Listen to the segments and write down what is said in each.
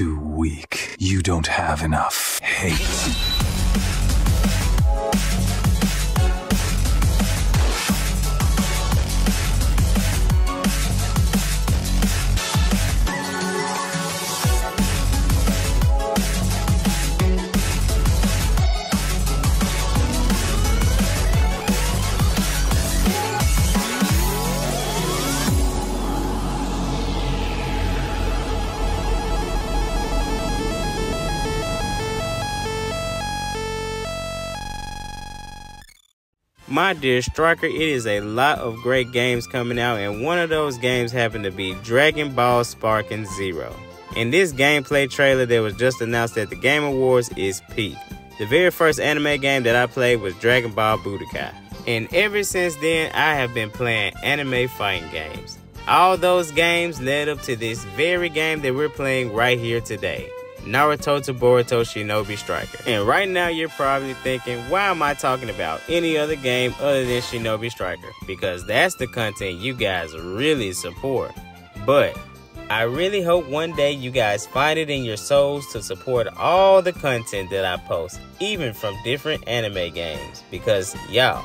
too weak. You don't have enough hate. My dear Striker, it is a lot of great games coming out, and one of those games happened to be Dragon Ball Sparking Zero. And this gameplay trailer that was just announced at the Game Awards is peak. The very first anime game that I played was Dragon Ball Budokai. And ever since then, I have been playing anime fighting games. All those games led up to this very game that we're playing right here today. Naruto to Boruto Shinobi Striker. And right now you're probably thinking, why am I talking about any other game other than Shinobi Striker? Because that's the content you guys really support. But I really hope one day you guys find it in your souls to support all the content that I post, even from different anime games. Because y'all,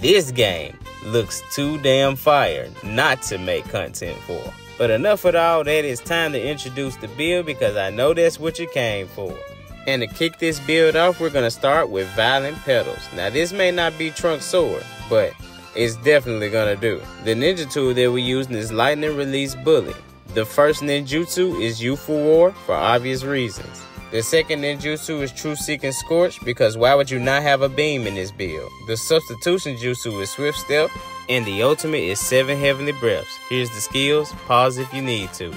this game looks too damn fire not to make content for. But enough with all that, it's time to introduce the build because I know that's what you came for. And to kick this build off, we're to start with Violent Petals. Now this may not be Trunk Sword, but it's definitely to do. The ninja tool that we're using is Lightning Release Bullet. The first ninjutsu is Youthful War for obvious reasons. The second ninjutsu is True Seeking Scorch because why would you not have a beam in this build? The substitution jutsu is Swift Step and the ultimate is 7 Heavenly Breaths. Here's the skills, pause if you need to.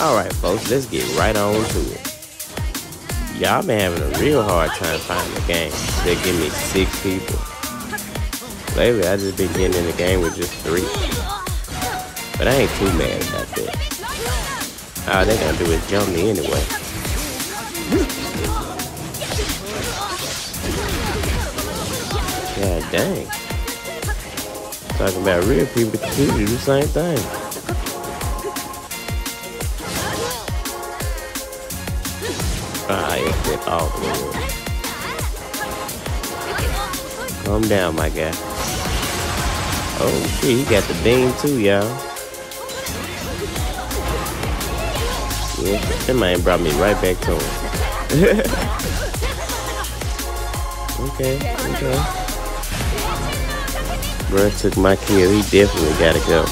Alright folks, let's get right on to it. Y'all been having a real hard time finding the game. They give me six people. Lately, I just been getting in the game with just three. But I ain't too mad about that. All they gonna do is jump me anyway. Dang. Talking about real people too, do the same thing. Ah, it's it all. Calm down, my guy. Oh, shit, he got the beam too, y'all. Yeah, that man brought me right back to him. okay, okay. Bro took my kill. He definitely gotta go.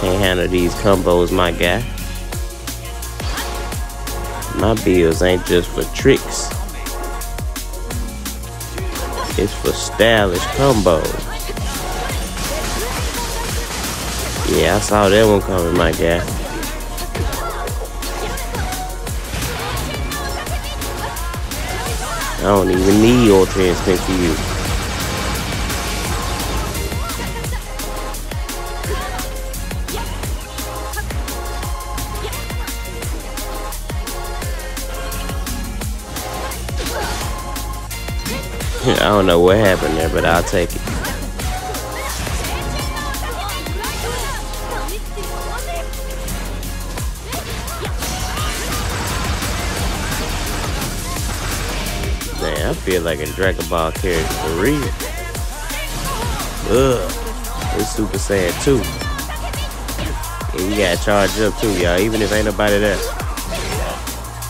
Can't handle these combos, my guy. My bills ain't just for tricks. It's for stylish combos. Yeah, I saw that one coming, my guy. I don't even need Ultra Instinct to use. I don't know what happened there, but I'll take it. Feel like a Dragon Ball character for real. Ugh. It's Super Saiyan 2. And you gotta charge up too, y'all, even if ain't nobody there.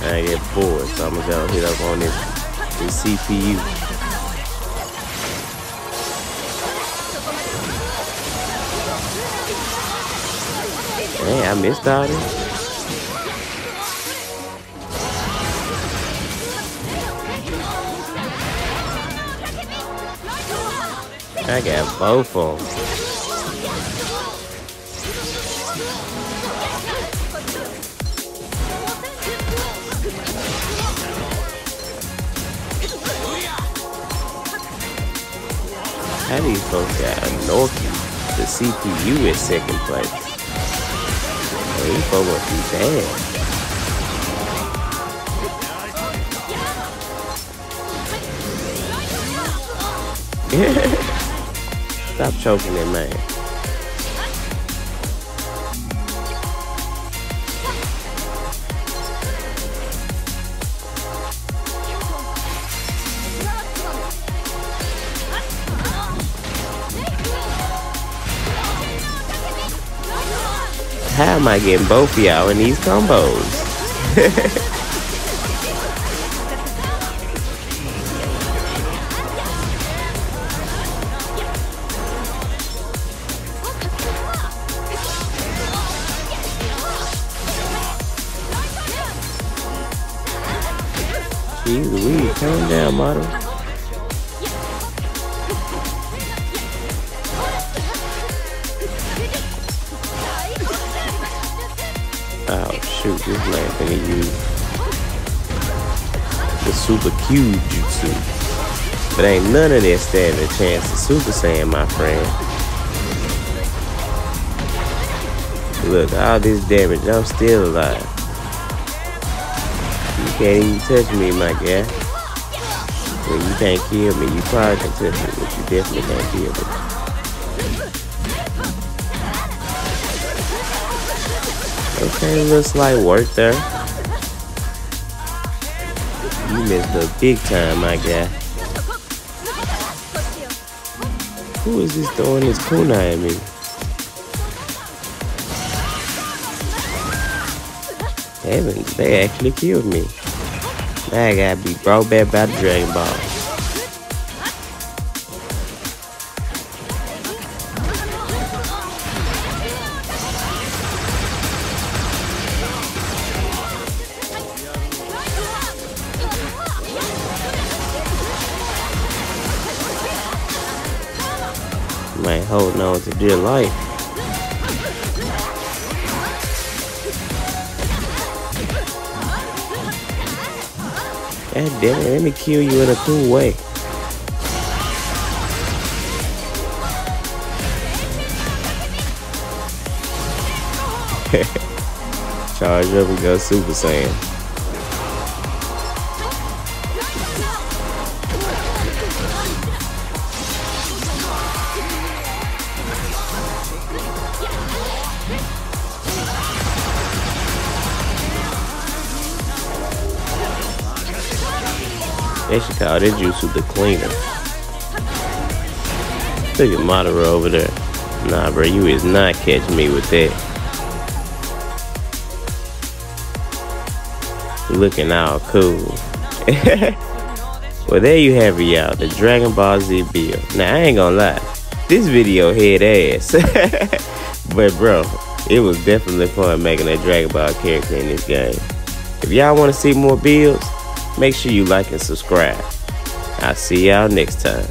I get bored, so I'm gonna go hit up on this, this CPU. Hey, I missed all this. I got both of them. How these folks got a Norky? The CPU is second place. Oh, these folks must be bad. Stop choking that man. How am I getting both of y'all in these combos? Louise, calm down, model. Oh shoot, this man finna use the super cube jutsu. But ain't none of that standing a chance to Super Saiyan, my friend. Look, all this damage, I'm still alive can't even touch me, my guy. Well, you can't kill me. You probably can touch me, but you definitely can't kill me. Okay, looks like work there. You missed the big time, my guy. Who is this throwing this kunai at me? Heavens, they actually killed me. I gotta be brought back by the Dragon Ball. Man, holding on to dear life. God damn it, let me kill you in a cool way. Charge up and go Super Saiyan. They should call that jutsu the cleaner. Look at Madara over there. Nah, bro, you is not catching me with that. Looking all cool. well, there you have it, y'all. The Dragon Ball Z build. Now, I ain't gonna lie. This video head ass. but, bro, it was definitely fun making a Dragon Ball character in this game. If y'all want to see more builds, Make sure you like and subscribe. I'll see y'all next time.